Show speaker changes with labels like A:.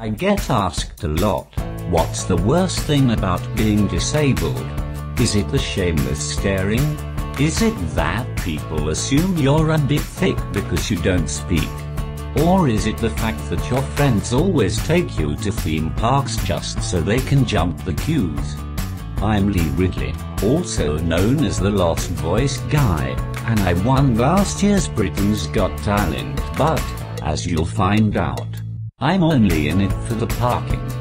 A: I get asked a lot, what's the worst thing about being disabled? Is it the shameless staring? Is it that people assume you're a bit thick because you don't speak? Or is it the fact that your friends always take you to theme parks just so they can jump the queues? I'm Lee Ridley, also known as the Lost Voice Guy, and I won last year's Britain's Got Talent, but, as you'll find out, I'm only in it for the parking.